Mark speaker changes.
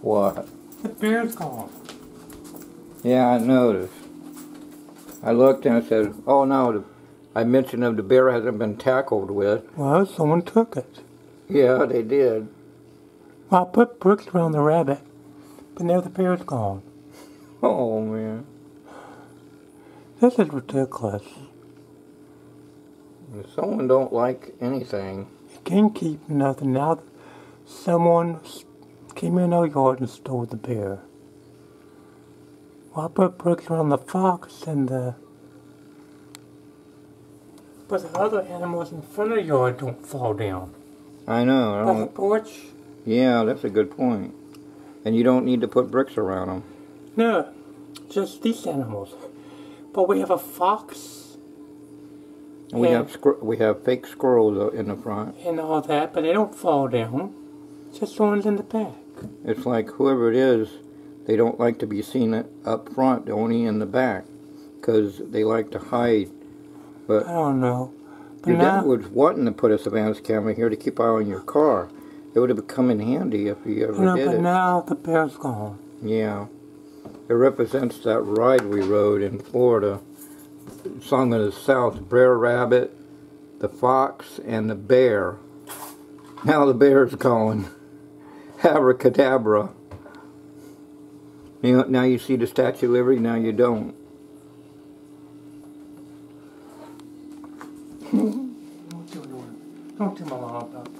Speaker 1: What?
Speaker 2: The bear's gone.
Speaker 1: Yeah, I noticed. I looked and I said, oh no, the, I mentioned that the bear hasn't been tackled with.
Speaker 2: Well, someone took it.
Speaker 1: Yeah, they did.
Speaker 2: Well, I put bricks around the rabbit, but now the bear's gone.
Speaker 1: Oh man.
Speaker 2: This is ridiculous.
Speaker 1: If someone don't like anything,
Speaker 2: You can't keep nothing. Now someone came in our yard and stole the bear. Well, I put bricks around the fox and the... But the other animals in front of the yard don't fall down.
Speaker 1: I know. I
Speaker 2: the
Speaker 1: don't,
Speaker 2: porch?
Speaker 1: yeah, that's a good point. And you don't need to put bricks around them.
Speaker 2: No, just these animals. But we have a fox
Speaker 1: And we have we have fake squirrels in the front.
Speaker 2: and all that, but they don't fall down. Just the ones in the back.
Speaker 1: It's like whoever it is, they don't like to be seen up front, only in the back, because they like to hide.
Speaker 2: But I don't know. But
Speaker 1: Your
Speaker 2: now,
Speaker 1: dad was wanting to put a surveillance camera here to keep eye on your car. It would have come in handy if he ever
Speaker 2: no,
Speaker 1: did
Speaker 2: but
Speaker 1: it.
Speaker 2: now the bear's gone.
Speaker 1: Yeah. It represents that ride we rode in Florida. Song of the South, Brer Rabbit, the fox, and the bear. Now the bear's gone. Abracadabra. Know, now you see the Statue of Liberty, now you don't.
Speaker 2: Don't do it. Don't do my